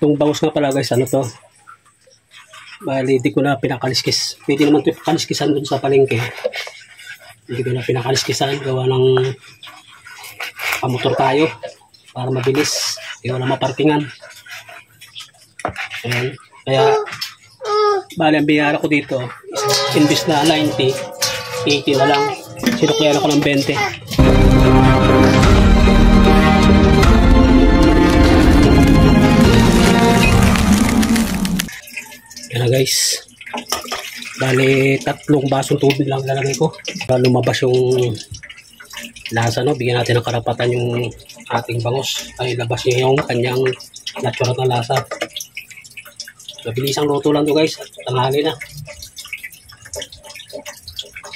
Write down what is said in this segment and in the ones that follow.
Itong bangus nga pala guys, ano to? Bali, di ko na pinakaliskis. Pwede naman ito kaliskisan dun sa palengke. Hindi ko na pinakaliskisan. Gawa ng pamotor tayo. Para mabilis. Hindi wala maparkingan. Ayan. Kaya, bali ang biyara ko dito, is, imbis na 90, 80 na lang. Sinukyan ako ng 20. Guys. Bali, tatlong basong tubig lang lalagay ko. Para lumabas yung lasa, no? Bigyan natin ng karapatan yung ating bangus. Ay, labas niya yung kanyang natural na lasa. Mabilisang luto lang to guys. Tanghali na.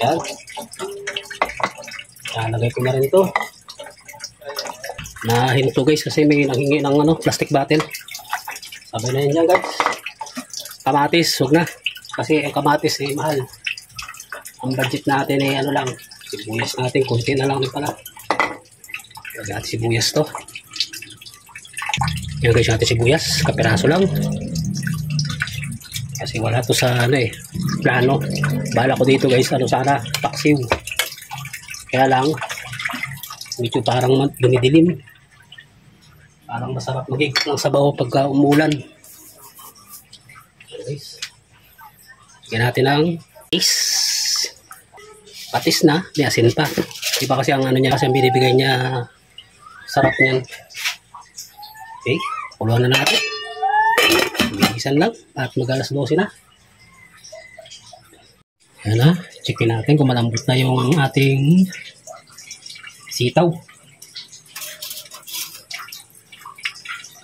Yan. Lalagay ko na rin to. Nahinto guys kasi may nanghingi ng ano, plastic bottle. Sabi na yan dyan guys kamatis, huwag na. Kasi ang kamatis ay mahal. Ang budget natin ay ano lang, sibuyas natin, konti na lang din pala. Natin sibuyas to. Yan guys natin sibuyas, kapiraso lang. Kasi wala to sa ano eh, plano. Bala ko dito guys, ano sana, paksiw. Kaya lang, medyo parang dumidilim. Parang masarap magiging ng sabaw pagka umulan guys. Bigyan natin ng is. Patis na, may asin pa. Iba kasi ang ano niya, kasi ang binibigay niya, sarap niyan. Okay, kuluan na natin. Bilisan lang, at mag alas 12 na. Ayan na, checkin natin kung malambot na yung ating sitaw.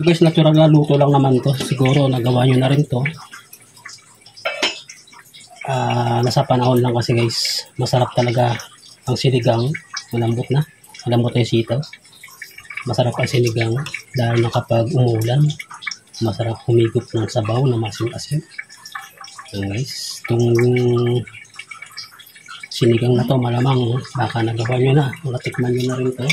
Guys, natural na luto lang naman to. Siguro nagawa nyo na rin to nasa panahon lang kasi guys. Masarap talaga ang sinigang. Malambot na. Malambot na yung sitaw. Masarap ang sinigang dahil na kapag umulan masarap humigop ng sabaw na masin-asin. So guys. Itong sinigang na to malamang baka nagawa nyo na. Natikman nyo na rin to.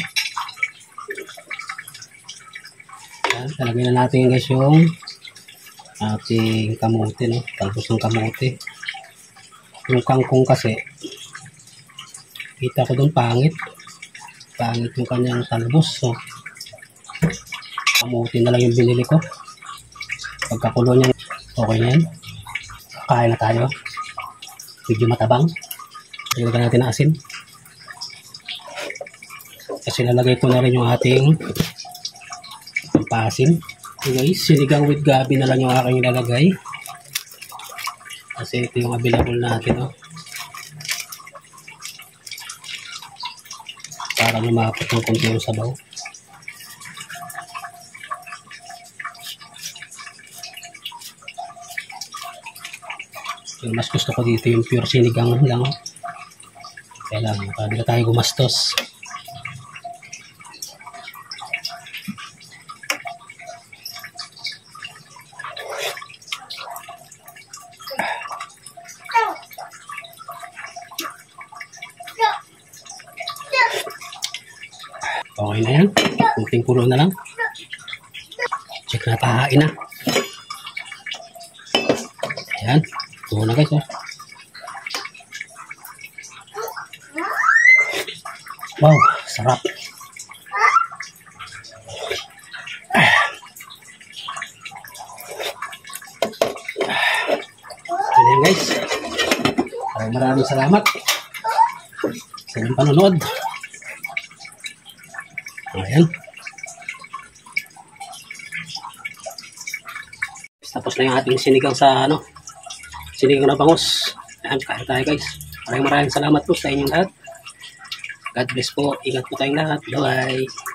Yan talagay na natin guys yung ating kamote no? Talbos ng kamote yung kangkong kasi. Kita ko doon pangit. Pangit yung kanyang talbos so kamuti na lang yung binili ko. Pagkakulo niya okay na yan. Kain na tayo. Medyo matabang. Ilagay natin ng asin. Kasi lalagay ko na rin yung ating pampasin. So guys sinigang with gabi na lang yung aking ilalagay kasi ito yung available natin oh. para lumapot ng konti yung sabaw yung mas gusto ko dito yung pure sinigang lang oh. kaya lang di tayo gumastos Okay na yan. Kunting kulo na lang. Check na pahain na. Ayan. Tuho na guys. Oh. Wow, sarap. Ayan guys. Maraming maraming salamat sa inyong panonood. Ayan. Tapos na yung ating sinigang sa ano, sinigang na bangus. Ayan, kain tayo guys. Maraming maraming salamat po sa inyong lahat. God bless po. Ingat po tayong lahat. Bye-bye.